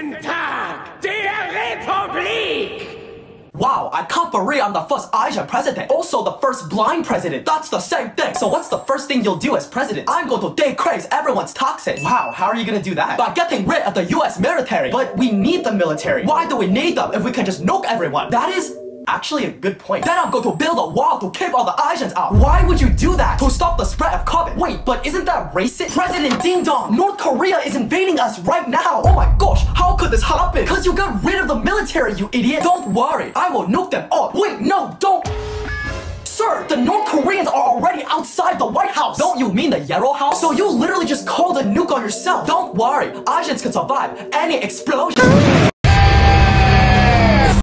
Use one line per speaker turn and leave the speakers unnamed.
Guten Tag, der Republik! Wow, I'm the first Asian president, also the first blind president. That's the same thing. So what's the first thing you'll do as president? I'm going to decrease everyone's taxes. Wow, how are you gonna do that? By getting rid of the US military. But we need the military. Why do we need them if we can just nuke everyone? That is actually a good point. Then I'm going to build a wall to keep all the Asians out. Why would you do that? To stop the spread of COVID. Wait, but isn't that racist? President Ding Dong, North Korea is invading us right now. Oh my gosh, how could this happen? Cause you got rid of the military, you idiot. Don't worry, I will nuke them all. Wait, no, don't. Sir, the North Koreans are already outside the White House. Don't you mean the Yellow House? So you literally just called a nuke on yourself. Don't worry, Asians can survive any explosion.